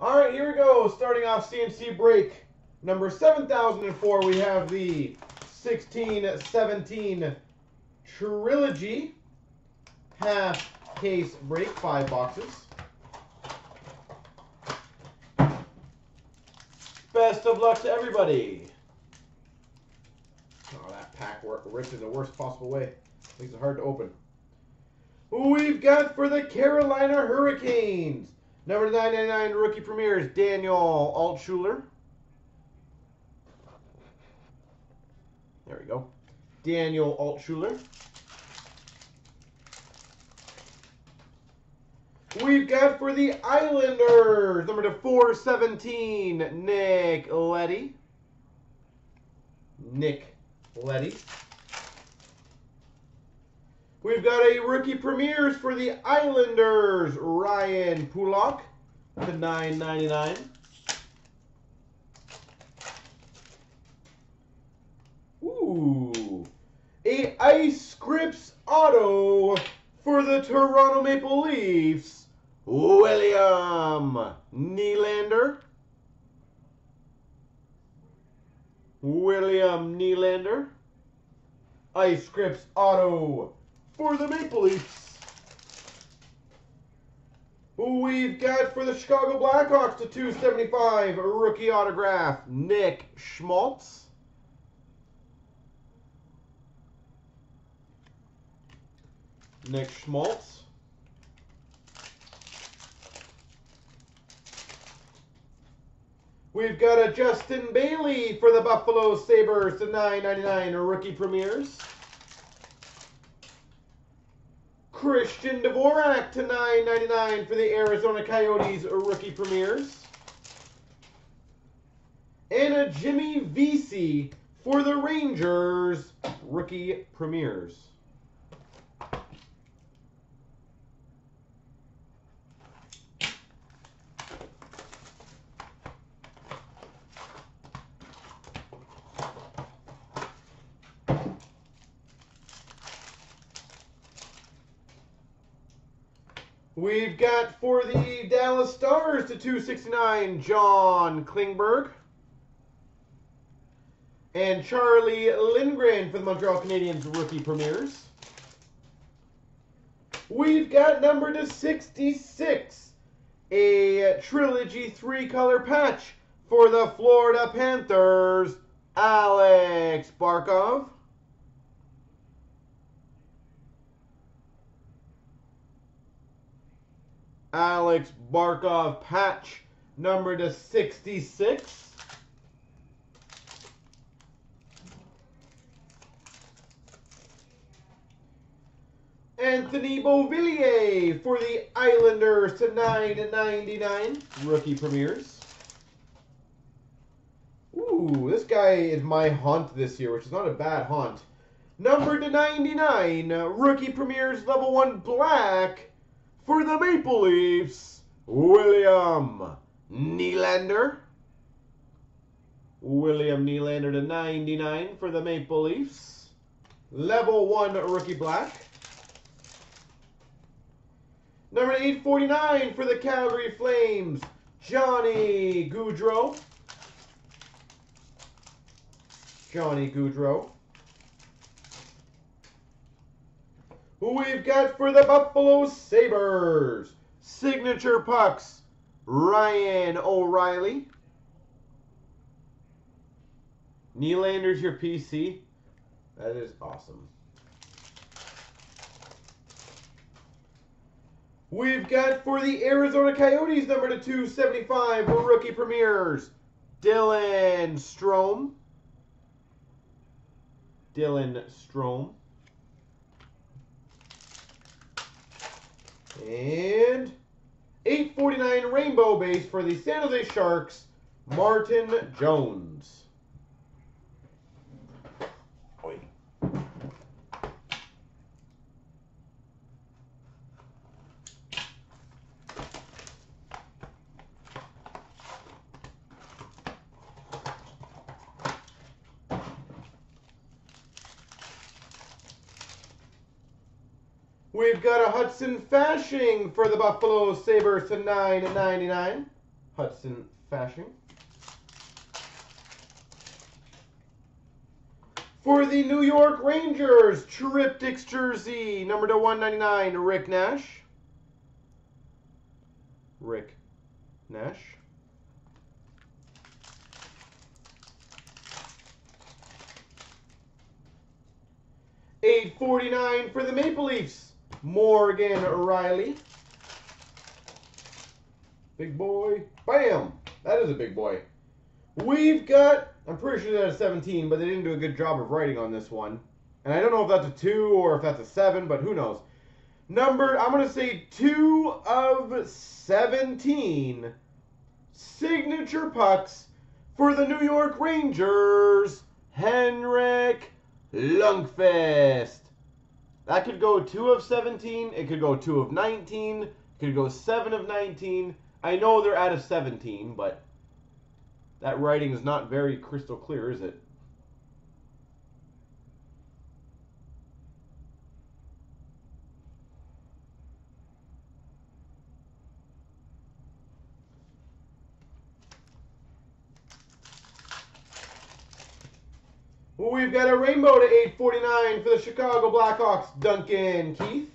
All right, here we go. Starting off CNC break number 7004, we have the 1617 Trilogy half case break, five boxes. Best of luck to everybody. Oh, that pack worked ripped in the worst possible way. Makes it hard to open. We've got for the Carolina Hurricanes, number 999 rookie premieres, Daniel Altshuller. There we go. Daniel Altshuller. We've got for the Islanders, number to 417, Nick Leddy. Nick Leddy. We've got a rookie premieres for the Islanders, Ryan Pulock to 9.99. Ooh, a Ice Scripts auto for the Toronto Maple Leafs, William Nylander. William Nylander. Ice Scripts auto for the Maple Leafs. We've got for the Chicago Blackhawks to 275 rookie autograph, Nick Schmaltz. Nick Schmaltz. We've got a Justin Bailey for the Buffalo Sabres to 9.99 rookie premieres. Christian Dvorak to 9.99 for the Arizona Coyotes rookie premieres. And a Jimmy Vesey for the Rangers rookie premieres. We've got for the Dallas Stars to 269, John Klingberg. And Charlie Lindgren for the Montreal Canadiens rookie premieres. We've got number to 66, a Trilogy three-color patch for the Florida Panthers, Alex Barkov. Alex Barkov patch number to 66. Anthony Beauvillier for the Islanders to 9.99 rookie premieres. Ooh, this guy is my haunt this year, which is not a bad haunt. Number to 99, rookie premieres level 1 black for the Maple Leafs, William Nylander. William Nylander to 99 for the Maple Leafs. Level 1 rookie black. Number 849 for the Calgary Flames, Johnny Gaudreau. Johnny Gaudreau. Who we've got for the Buffalo Sabres. Signature pucks, Ryan O'Reilly. Nylander's your PC. That is awesome. We've got for the Arizona Coyotes, number to 275, rookie premieres, Dylan Strome. Dylan Strome. And 849 rainbow base for the San Jose Sharks, Martin Jones. We've got a Hudson Fasching for the Buffalo Sabres to 9.99. Hudson Fasching. For the New York Rangers, Triptychs jersey, number to 199, Rick Nash. Rick Nash. Eight forty nine for the Maple Leafs. Morgan Rielly. Big boy. Bam! That is a big boy. We've got, I'm pretty sure that's a 17, but they didn't do a good job of writing on this one. And I don't know if that's a 2 or if that's a 7, but who knows. Numbered, I'm going to say 2 of 17 signature pucks for the New York Rangers, Henrik Lundqvist. That could go 2 of 17, it could go 2 of 19, it could go 7 of 19. I know they're out of 17, but that writing is not very crystal clear, is it? We've got a rainbow to 849 for the Chicago Blackhawks, Duncan Keith.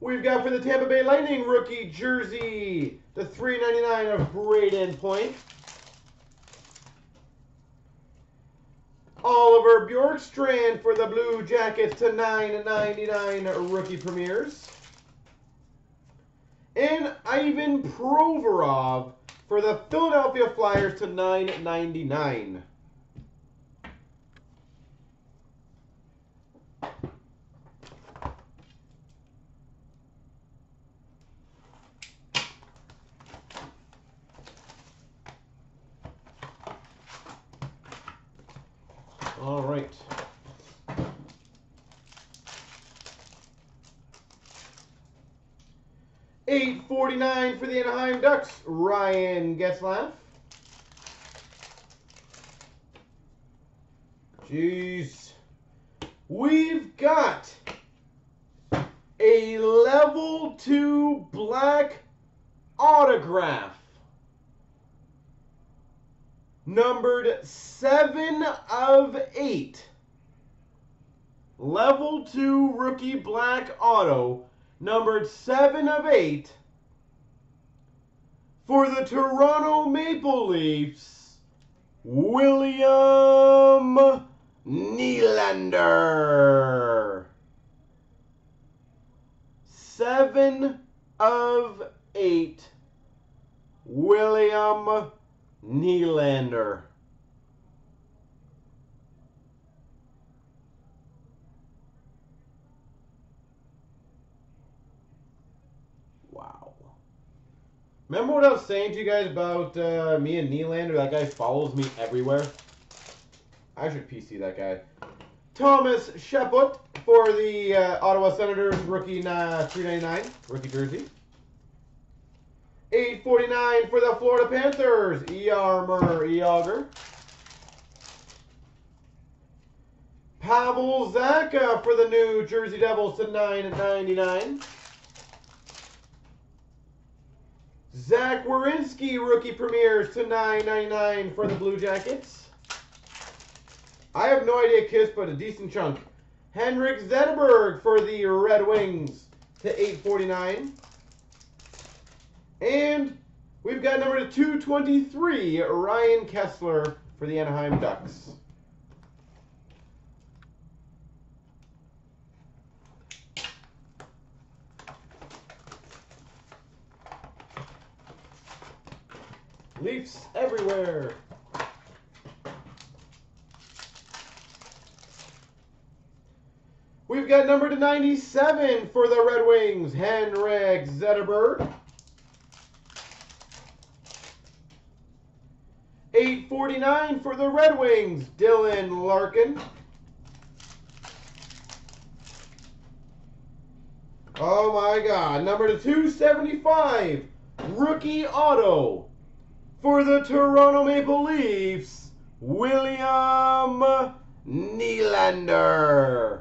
We've got for the Tampa Bay Lightning rookie jersey, the 399 of Brayden Point. Oliver Bjorkstrand for the Blue Jackets to 999 rookie premieres. And Ivan Provorov for the Philadelphia Flyers to 999. 849 for the Anaheim Ducks, Ryan Getzlaf. Jeez. We've got a level two black autograph. Numbered seven of eight. Level two rookie black auto numbered 7 of 8 for the Toronto Maple Leafs, William Nylander. 7 of 8. William Nylander. Remember what I was saying to you guys about uh, me and Nylander? That guy follows me everywhere. I should PC that guy. Thomas Chabot for the uh, Ottawa Senators rookie uh, 399 rookie jersey. 849 for the Florida Panthers, Jaromir, Jagr. Pavel Zacha for the New Jersey Devils to 9.99. Zach Werenski rookie premieres to 9.99 for the Blue Jackets. I have no idea, Kiss, but a decent chunk. Henrik Zetterberg for the Red Wings to 8.49. And we've got number 223, Ryan Kesler for the Anaheim Ducks. Leafs everywhere. We've got number to 97 for the Red Wings, Henrik Zetterberg. 849 for the Red Wings, Dylan Larkin. Oh my God, number to 275, rookie auto for the Toronto Maple Leafs, William Nylander.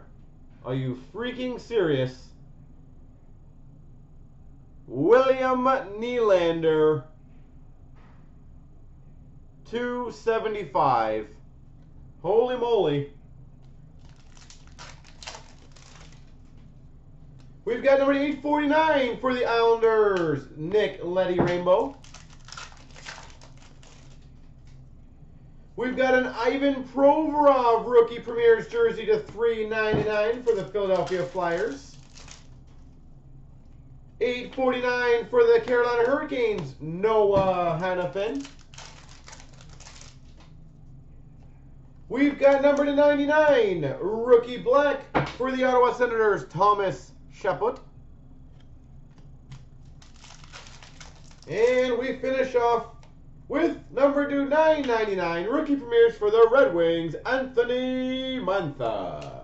Are you freaking serious? William Nylander. 275. Holy moly. We've got number 849 for the Islanders, Nick Leddy Rainbow. We've got an Ivan Provorov rookie premieres jersey to 399 for the Philadelphia Flyers. 849 for the Carolina Hurricanes, Noah Hanifin. We've got number to 99, rookie black for the Ottawa Senators, Thomas Chabot. And we finish off with number two, 999 rookie premieres for the Red Wings, Anthony Mantha.